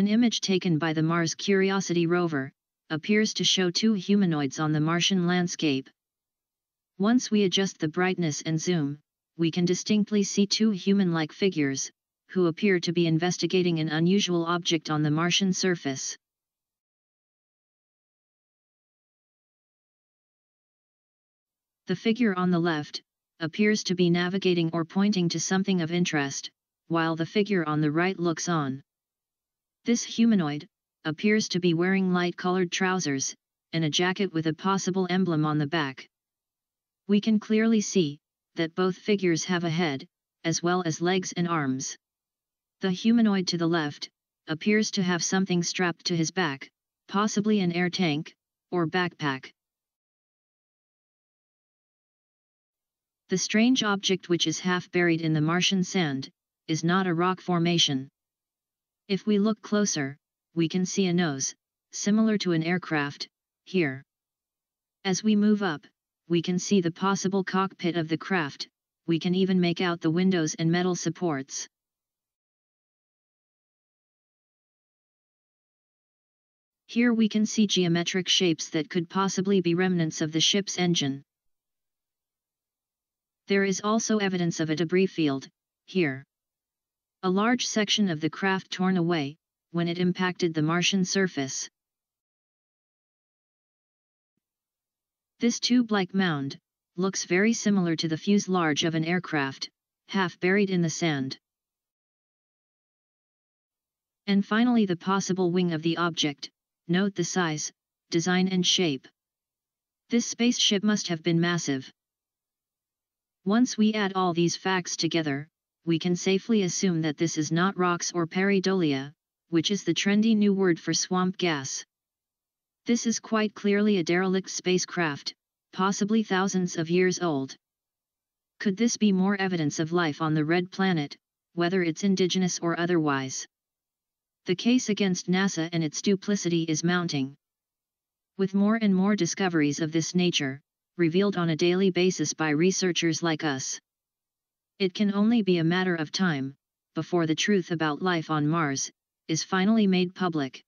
An image taken by the Mars Curiosity rover, appears to show two humanoids on the Martian landscape. Once we adjust the brightness and zoom, we can distinctly see two human-like figures, who appear to be investigating an unusual object on the Martian surface. The figure on the left, appears to be navigating or pointing to something of interest, while the figure on the right looks on. This humanoid, appears to be wearing light-colored trousers, and a jacket with a possible emblem on the back. We can clearly see, that both figures have a head, as well as legs and arms. The humanoid to the left, appears to have something strapped to his back, possibly an air tank, or backpack. The strange object which is half buried in the Martian sand, is not a rock formation. If we look closer, we can see a nose, similar to an aircraft, here. As we move up, we can see the possible cockpit of the craft, we can even make out the windows and metal supports. Here we can see geometric shapes that could possibly be remnants of the ship's engine. There is also evidence of a debris field, here. A large section of the craft torn away, when it impacted the Martian surface. This tube-like mound, looks very similar to the fuselage of an aircraft, half buried in the sand. And finally the possible wing of the object, note the size, design and shape. This spaceship must have been massive. Once we add all these facts together, we can safely assume that this is not rocks or pareidolia, which is the trendy new word for swamp gas. This is quite clearly a derelict spacecraft, possibly thousands of years old. Could this be more evidence of life on the red planet, whether it's indigenous or otherwise? The case against NASA and its duplicity is mounting. With more and more discoveries of this nature, revealed on a daily basis by researchers like us. It can only be a matter of time, before the truth about life on Mars, is finally made public.